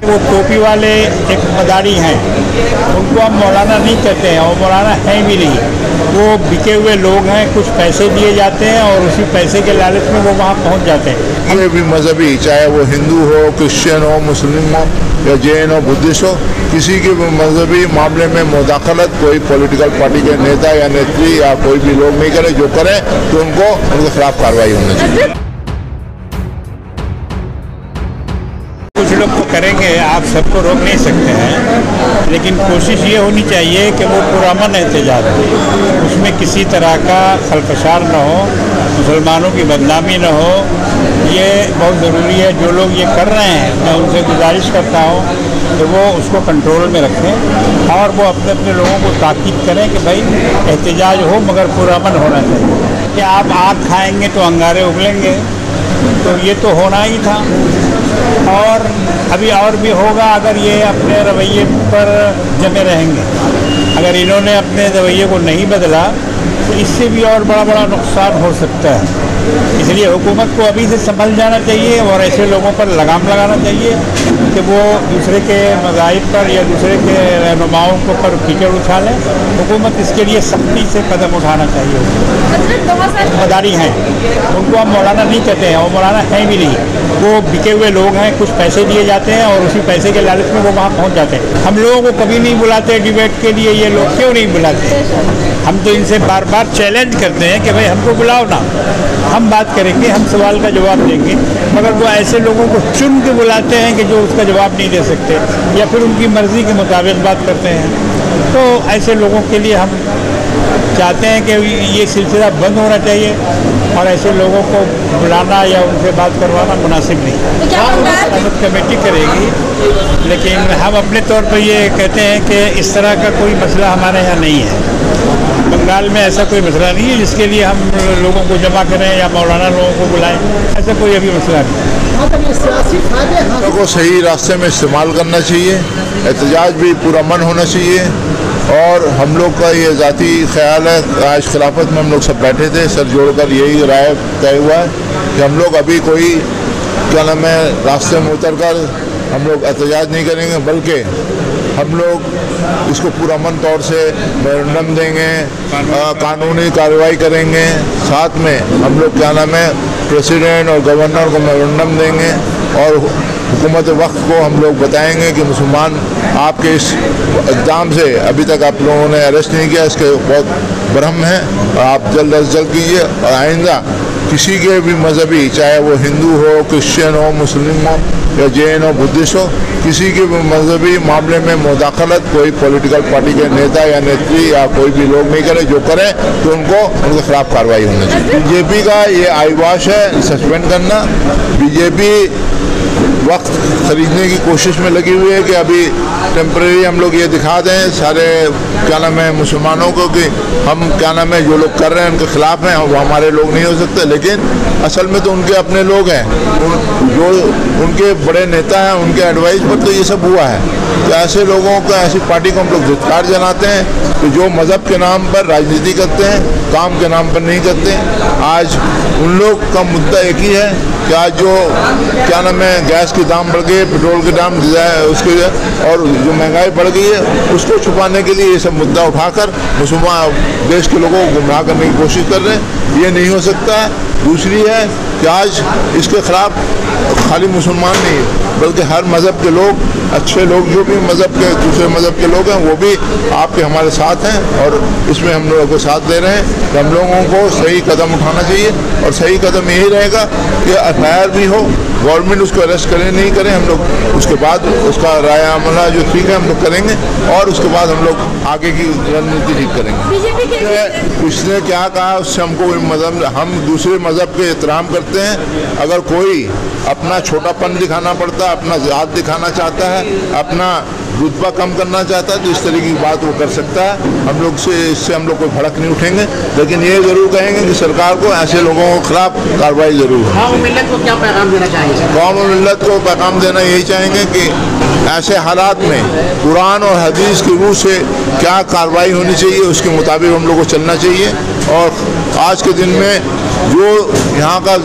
वो टोपी वाले एक मदारी हैं, उनको हम मौलाना नहीं कहते हैं, और मौलाना हैं भी नहीं। वो बिके हुए लोग हैं, कुछ पैसे दिए जाते हैं, और उसी पैसे के लालच में वो वहाँ पहुँच जाते हैं। कोई भी मजहबी, चाहे वो हिंदू हो, क्रिश्चियन हो, मुस्लिम हो, या जैन हो, बुद्धिस्ट हो, किसी के मजहबी मामले में मुदाखलत कोई पॉलिटिकल पार्टी के नेता या नेत्री या कोई भी लोग नहीं करे, जो करें तो उनको उनके खिलाफ कार्रवाई होनी चाहिए। कुछ लोग तो करेंगे, आप सबको रोक नहीं सकते हैं। लेकिन कोशिश ये होनी चाहिए कि वो पुरमन एहतजाज हो। उसमें किसी तरह का खलफशार न हो, मुसलमानों की बदनामी न हो। ये बहुत ज़रूरी है, जो लोग ये कर रहे हैं, मैं उनसे गुजारिश करता हूँ कि वो उसको कंट्रोल में रखें और वो अपने अपने लोगों को ताकीद करें कि भाई, एहतजाज हो मगर पुरमन होना चाहिए। कि आप आग खाएँगे तो अंगारे उगलेंगे। तो ये तो होना ही था। और अभी और भी होगा अगर ये अपने रवैये पर जमे रहेंगे। अगर इन्होंने अपने रवैये को नहीं बदला तो इससे भी और बड़ा बड़ा नुकसान हो सकता है। इसलिए हुकूमत को अभी से संभल जाना चाहिए और ऐसे लोगों पर लगाम लगाना चाहिए कि वो दूसरे के मज़ाहिब पर या दूसरे के रहनुमाओं को पर कीचड़ उछालें। हुकूमत इसके लिए सख्ती से कदम उठाना चाहिए। मदारी हैं। उनको हम मौलाना नहीं कहते हैं, और मौलाना हैं भी नहीं। वो बिके हुए लोग हैं, कुछ पैसे दिए जाते हैं और उसी पैसे के लालच में वो वहाँ पहुँच जाते हैं। हम लोगों को कभी नहीं बुलाते डिबेट के लिए, ये लोग क्यों नहीं बुलाते? हम तो इनसे बार बार चैलेंज करते हैं कि भाई हमको बुलाओ ना। हम बात करेंगे हम सवाल का जवाब देंगे मगर वो ऐसे लोगों को चुन के बुलाते हैं कि जो उसका जवाब नहीं दे सकते या फिर उनकी मर्ज़ी के मुताबिक बात करते हैं। तो ऐसे लोगों के लिए हम चाहते हैं कि ये सिलसिला बंद होना चाहिए और ऐसे लोगों को बुलाना या उनसे बात करवाना मुनासिब नहीं। हुकूमत कमेटी करेगी लेकिन हम अपने तौर पर ये कहते हैं कि इस तरह का कोई मसला हमारे यहाँ नहीं है। बंगाल में ऐसा कोई मसला नहीं है जिसके लिए हम लोगों को जमा करें या मौलाना लोगों को बुलाएँ ऐसा कोई अभी मसला नहीं लोगों को सही रास्ते में इस्तेमाल करना चाहिए एहतजाज भी पूरा मन होना चाहिए और हम लोग का ये ज़ाती ख्याल है आज खिलाफत में हम लोग सब बैठे थे सर जोड़कर यही राय तय हुआ है कि हम लोग अभी कोई क्या नाम है रास्ते में उतर कर हम लोग एहतजाज नहीं करेंगे बल्कि हम लोग इसको पूरा मन तौर से मेमोरेंडम देंगे कानूनी कार्रवाई करेंगे। साथ में हम लोग, क्या नाम है प्रेसिडेंट और गवर्नर को मेमोरेंडम देंगे और हुकूमत वक्त को हम लोग बताएँगे कि मुसलमान आपके इस इकदाम से अभी तक आप लोगों ने अरेस्ट नहीं किया, इसके बहुत भ्रम है। और आप जल्द अज जल्द कीजिए और आइंदा किसी के भी मजहबी, चाहे वो हिंदू हो, क्रिश्चियन हो, मुस्लिम हो, या जैन हो, बुद्धिस्ट हो, किसी के भी मजहबी मामले में मुदाखलत कोई पॉलिटिकल पार्टी के नेता या नेत्री या कोई भी लोग नहीं करे, जो करें तो उनको उनके खिलाफ कार्रवाई होनी चाहिए। बीजेपी का ये आईवाश है, सस्पेंड करना। बीजेपी वक्त खरीदने की कोशिश में लगी हुई है कि अभी टेम्परेरी हम लोग ये दिखा दें, सारे, क्या नाम है, मुसलमानों को कि हम, क्या नाम है, जो लोग कर रहे हैं, उनके खिलाफ हैं, वो हमारे लोग नहीं हो सकते, लेकिन असल में तो उनके अपने लोग हैं। जो उनके बड़े नेता हैं, उनके एडवाइस पर तो ये सब हुआ है। तो ऐसे लोगों को, ऐसी पार्टी को हम लोग धिकार जनाते हैं कि जो मज़हब के नाम पर राजनीति करते हैं, काम के नाम पर नहीं करते आज उन लोग का मुद्दा एक ही है कि आज जो, क्या नाम है, गैस के दाम बढ़ गए, पेट्रोल के दाम उसके और जो महँगाई बढ़ गई है, उसको छुपाने के लिए ये सब मुद्दा उठाकर मुसलमान देश के लोगों को गुमराह करने की कोशिश कर रहे हैं। ये नहीं हो सकता। दूसरी है कि आज इसके खिलाफ खाली मुसलमान नहीं बल्कि हर मज़हब के लोग, अच्छे लोग जो भी मज़हब के, दूसरे मज़हब के लोग हैं, वो भी आपके हमारे साथ हैं, और इसमें हम लोगों को साथ दे रहे हैं कि हम लोगों को सही कदम उठाना चाहिए, और सही कदम यही रहेगा कि एफआईआर भी हो, गवर्नमेंट उसको अरेस्ट करे नहीं करें हम लोग उसके बाद उसका राय अमला जो ठीक है हम लोग करेंगे और उसके बाद हम लोग आगे की रणनीति ठीक करेंगे। उसने क्या कहा उससे हमको मज़हब हम दूसरे मज़हब के एहतराम करते हैं। अगर कोई अपना छोटापन दिखाना पड़ता है अपना जात दिखाना चाहता है अपना रुतबा कम करना चाहता है तो इस तरीके की बात वो कर सकता है। हम लोग से इससे हम लोग कोई भड़क नहीं उठेंगे। लेकिन ये ज़रूर कहेंगे कि सरकार को ऐसे लोगों के खिलाफ कार्रवाई ज़रूर है कौम मिलत को को पैगाम देना यही चाहेंगे कि ऐसे हालात में कुरान और हदीस की रूह से क्या कार्रवाई होनी चाहिए, उसके मुताबिक हम लोग को चलना चाहिए। और आज के दिन में जो यहाँ का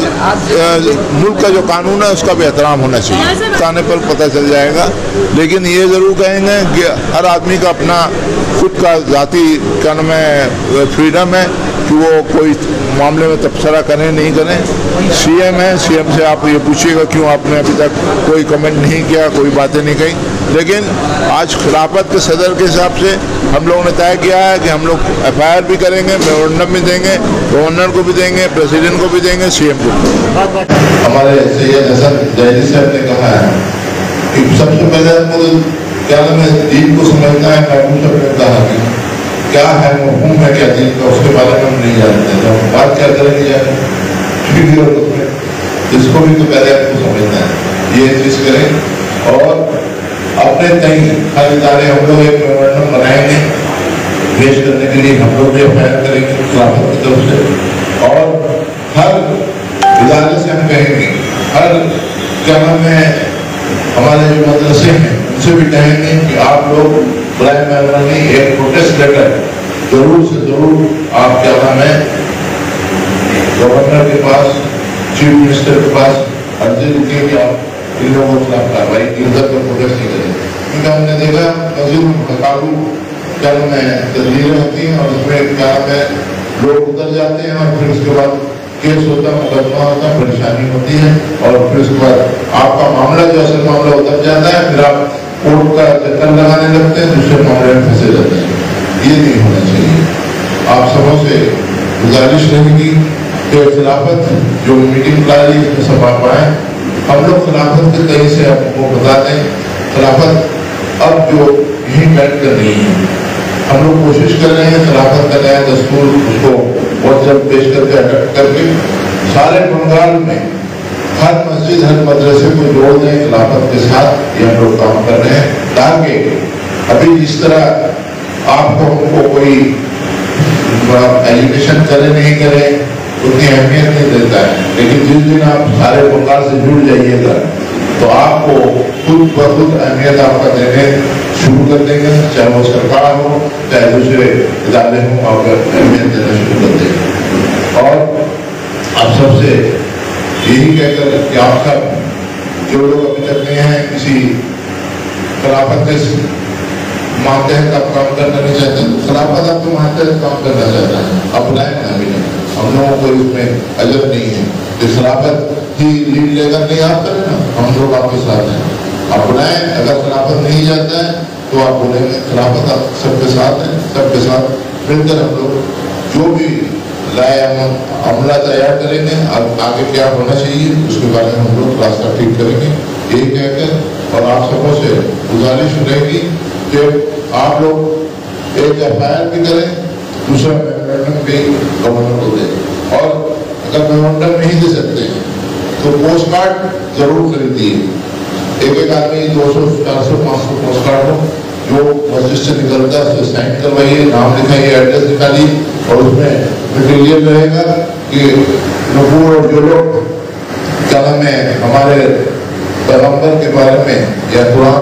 मुल्क का जो कानून है, उसका भी एहतराम होना चाहिए। बताने पर पता चल जाएगा। लेकिन ये ज़रूर कहेंगे कि हर आदमी का अपना, खुद का ज़ाती क्या नाम है फ्रीडम है कि वो कोई मामले में तबसरा करें, नहीं करें। सीएम है, सीएम से आप ये पूछिएगा क्यों आपने अभी तक कोई कमेंट नहीं किया, कोई बातें नहीं कही। लेकिन आज खिलाफत के सदर के हिसाब से हम लोगों ने तय किया है कि हम लोग एफआईआर भी करेंगे, मेमोरेंडम भी देंगे, गवर्नर को भी देंगे, प्रेसिडेंट को भी देंगे सीएम को। हमारे सैयद हसन जैदी साहब ने कहा है कि सबसे पहले हमको क्या है दीन को समझना है महबूब साहब ने कहा कि क्या है मफहूम है क्या दीन का, उसके बारे में हम नहीं जानते। तो हम बात क्या करेंगे और उसमें इसको भी तो पहले आपको समझना है। ये चीज़ करें। और अपने कई हर इदारे हम लोग एक मेमोरेंडम बनाएँगे। पेश करने के लिए हम लोग भी अफायर करेंगे। खिलाफत की तरफ़ से। और हर इदारे से हम कहेंगे। हर नाम है हमारे जो मदरसे हैं, उनसे भी कहेंगे कि आप लोग बड़ाई मेहरबानी एक प्रोटेस्ट लेटर ज़रूर से ज़रूर आप क्या नाम है गवर्नर के पास चीफ मिनिस्टर के पास अर्जी लिखिए कि आप। इन लोगों के खिलाफ कार्रवाई की, उधर पर प्रोटेस्ट नहीं करें क्योंकि हमने देखा, मस्जिद में बेकाबू क्या नाम है, तस्वीरें होती हैं और उसमें क्या है, लोग उतर जाते हैं और फिर उसके बाद केस होता है मुकदमा होता है, परेशानी होती है, और फिर उसके बाद आपका मामला जो असल मामला उतर जाता है, फिर आप कोर्ट का चक्कर लगाने लगते हैं, दूसरे मामले में फंसे जाते हैं। ये नहीं होना चाहिए। आप सबों से गुजारिश रहेगी कि खिलाफत, जो मीटिंग बुलाई उसमें सब आप आए हम लोग खिलाफत के कहीं से आपको बता दें खिलाफत अब जो यही बैठ कर नहीं है। हम लोग कोशिश कर रहे हैं, खिलाफत का नया दस्तूर उसको जल्द पेश करके अडप्ट करके सारे बंगाल में हर मस्जिद, हर मदरसे को जोड़ दें खिलाफत के साथ ये हम लोग काम कर रहे हैं। ताकि अभी जिस तरह आपको हमको कोई एलिगेशन करे नहीं करे, उतनी अहमियत नहीं देता है। लेकिन जिस दिन आप सारे बंगाल से जुड़ जाइएगा तो आपको खुद ब खुद अहमियत आपका देने शुरू कर देंगे, चाहे वो सरकार हो, चाहे दूसरे इदारे हों आप अहमियत देना शुरू कर देंगे। और आप सबसे यही कहकर कि आप सब जो लोग अभी तक नहीं हैं, किसी खिलाफत के मातहत आप काम करना नहीं चाहते, खिलाफत आपको मातहत काम करना चाहता है। अपनाए ना भी नहीं हम लोगों को इसमें अजब नहीं है। कि खिलाफत ही लीड लेकर नहीं आप करें ना, हम लोग आपके साथ हैं। अपनाए अगर खिलाफत नहीं जाता है तो आप बोलेंगे, खिलाफत आप सबके साथ है, सबके साथ मिलकर हम लोग जो भी अमला तैयार करेंगे अब आगे क्या होना चाहिए, उसके बारे में हम लोग रास्ता ठीक करेंगे। यही कहकर और आप सबों से गुजारिश रहेगी कि आप लोग एक एफ़ भी करें, दूसरा मेमोरेंडम भी गवर्नर को दें। और अगर मेमोरेंडम नहीं दे सकते तो पोस्ट कार्ड ज़रूर खरीदिए। एक एक आदमी दो सौ चार सौ पाँच सौ पोस्ट कार्ड हो, जो मस्जिद से निकलता है, उसे साइन करवाइए, नाम लिखाइए एड्रेस निकालिए और उसमें मटेरियल रहेगा कि नबूर और जो लोग क्या हमें हमारे पैगंबर के बारे में या कुरान